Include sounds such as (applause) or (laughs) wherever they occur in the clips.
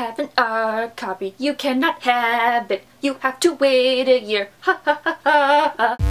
have an ARC copy. You cannot have it. You have to wait a year. Ha ha ha ha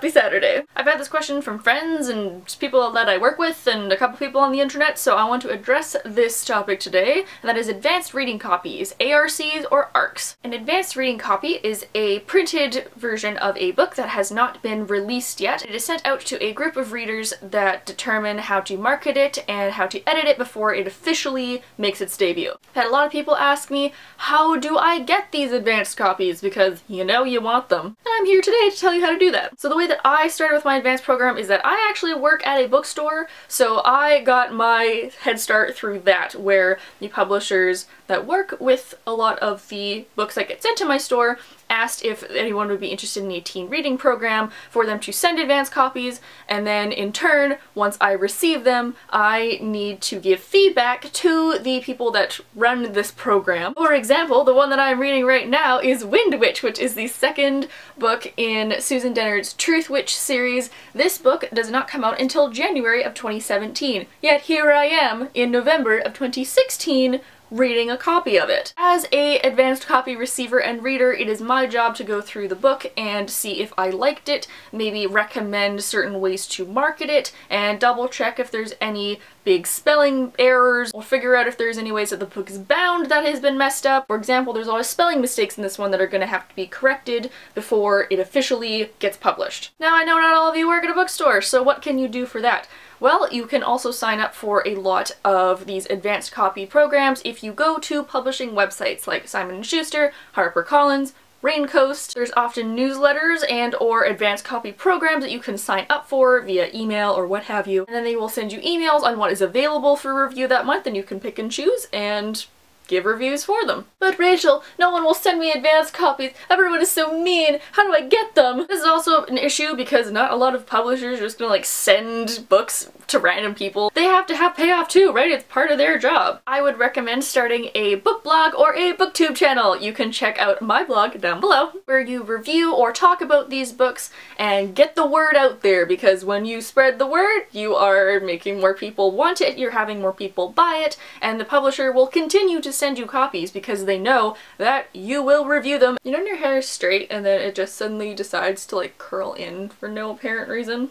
happy Saturday. I've had this question from friends and people that I work with and a couple people on the internet, so I want to address this topic today, and that is advanced reading copies, ARCs or ARCs. An advanced reading copy is a printed version of a book that has not been released yet. It is sent out to a group of readers that determine how to market it and how to edit it before it officially makes its debut. I've had a lot of people ask me, how do I get these advanced copies? Because you know you want them. And I'm here today to tell you how to do that. So the way that I started with my advanced program is that I actually work at a bookstore, so I got my head start through that, where the publishers that work with a lot of the books that get sent to my store asked if anyone would be interested in a teen reading program for them to send advance copies and then in turn once I receive them I need to give feedback to the people that run this program. For example the one that I'm reading right now is Windwitch which is the second book in Susan Dennard's Truthwitch series. This book does not come out until January of 2017 yet here I am in November of 2016 reading a copy of it. As a advanced copy receiver and reader, it is my job to go through the book and see if I liked it, maybe recommend certain ways to market it, and double check if there's any big spelling errors, or figure out if there's any ways that the book is bound that has been messed up. For example, there's a lot of spelling mistakes in this one that are going to have to be corrected before it officially gets published. Now I know not all of you work at a bookstore, so what can you do for that? Well, you can also sign up for a lot of these advanced copy programs if you go to publishing websites like Simon & Schuster, HarperCollins, Raincoast. There's often newsletters and or advanced copy programs that you can sign up for via email or what have you. And then they will send you emails on what is available for review that month and you can pick and choose and give reviews for them. But Rachel, no one will send me advance copies. Everyone is so mean. How do I get them? This is also an issue because not a lot of publishers are just gonna like send books to random people. They have to have payoff too, right? It's part of their job. I would recommend starting a book blog or a booktube channel. You can check out my blog down below where you review or talk about these books and get the word out there because when you spread the word, you are making more people want it, you're having more people buy it, and the publisher will continue to send you copies because they know that you will review them. You know when your hair is straight and then it just suddenly decides to like curl in for no apparent reason?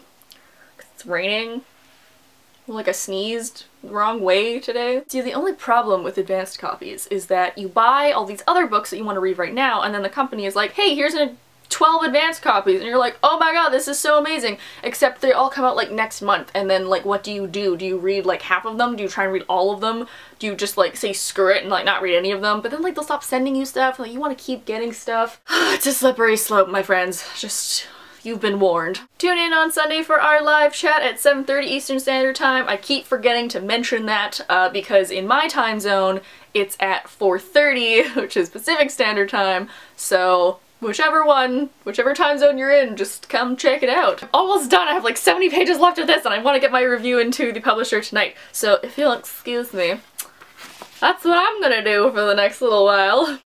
It's raining like I sneezed the wrong way today. See, the only problem with advanced copies is that you buy all these other books that you want to read right now and then the company is like, hey, here's a 12 advanced copies and you're like, oh my god, this is so amazing. Except they all come out like next month and then like what do you do? Do you read like half of them? Do you try and read all of them? Do you just like say screw it and like not read any of them? But then like they'll stop sending you stuff like you want to keep getting stuff. (sighs) it's a slippery slope, my friends. Just You've been warned. Tune in on Sunday for our live chat at 7.30 Eastern Standard Time. I keep forgetting to mention that uh, because in my time zone it's at 4.30, (laughs) which is Pacific Standard Time, so whichever one, whichever time zone you're in, just come check it out. I'm almost done. I have like 70 pages left of this and I want to get my review into the publisher tonight. So if you'll excuse me, that's what I'm gonna do for the next little while. (laughs)